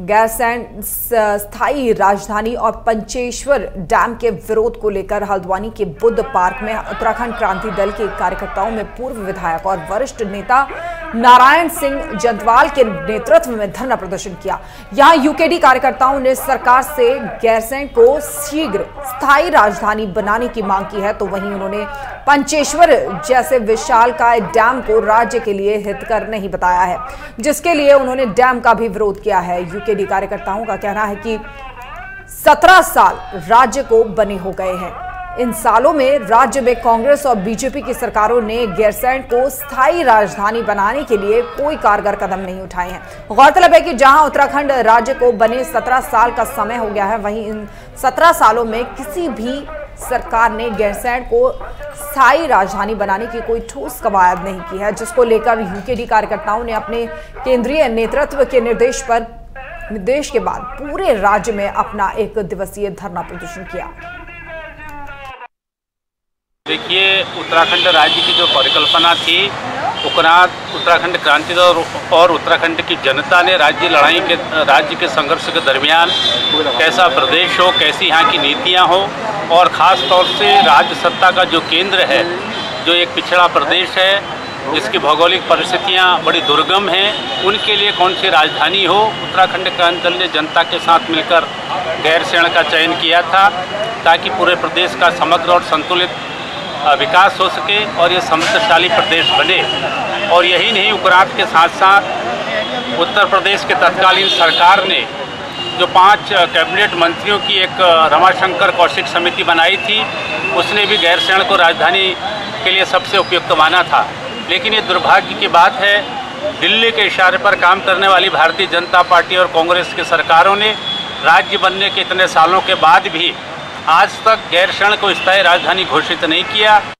गैरसैंण स्थायी राजधानी और पंचेश्वर डैम के विरोध को लेकर हल्द्वानी के बुद्ध पार्क में उत्तराखंड क्रांति दल के कार्यकर्ताओं में पूर्व विधायक और वरिष्ठ नेता नारायण सिंह जंतवाल के नेतृत्व में धरना प्रदर्शन किया। यहाँ यूकेडी कार्यकर्ताओं ने सरकार से गैरसैंण को शीघ्र स्थायी राजधानी बनाने की मांग की है तो वहीं उन्होंने पंचेश्वर जैसे विशाल का डैम को राज्य के लिए हितकर नहीं बताया है, जिसके लिए उन्होंने डैम का भी विरोध किया है। यूकेडी कार्यकर्ताओं का कहना है कि 17 साल राज्य को बने हो गए हैं। इन सालों में राज्य में कांग्रेस और बीजेपी की सरकारों ने गैरसैंण को स्थायी राजधानी बनाने के लिए कोई कारगर कदम नहीं उठाए हैं। गौरतलब है कि जहाँ उत्तराखंड राज्य को बने 17 साल का समय हो गया है, वहीं इन 17 सालों में किसी भी सरकार ने गैरसैंण को स्थायी राजधानी बनाने की कोई ठोस कवायद नहीं की है, जिसको लेकर यूकेडी कार्यकर्ताओं ने अपने केंद्रीय नेतृत्व के निर्देश पर, निर्देश के बाद पूरे राज्य में अपना एक दिवसीय धरना प्रदर्शन किया। देखिए, उत्तराखंड राज्य की जो परिकल्पना थी, उपरांत उत्तराखंड क्रांति दल और उत्तराखंड की जनता ने राज्य लड़ाई के, राज्य के संघर्ष के दरमियान कैसा प्रदेश हो, कैसी यहाँ की नीतियाँ हो, और ख़ास तौर से राज्य सत्ता का जो केंद्र है, जो एक पिछड़ा प्रदेश है जिसकी भौगोलिक परिस्थितियाँ बड़ी दुर्गम हैं, उनके लिए कौन सी राजधानी हो? उत्तराखंड क्रांति दल ने जनता के साथ मिलकर गैरसैण का चयन किया था, ताकि पूरे प्रदेश का समग्र और संतुलित विकास हो सके और ये समृद्धशाली प्रदेश बने। और यही नहीं, उपरांत के साथ साथ उत्तर प्रदेश के तत्कालीन सरकार ने जो पाँच कैबिनेट मंत्रियों की एक रमाशंकर कौशिक समिति बनाई थी, उसने भी गैरसैण को राजधानी के लिए सबसे उपयुक्त माना था। लेकिन ये दुर्भाग्य की बात है, दिल्ली के इशारे पर काम करने वाली भारतीय जनता पार्टी और कांग्रेस की सरकारों ने राज्य बनने के इतने सालों के बाद भी आज तक गैरसैण को स्थायी राजधानी घोषित नहीं किया।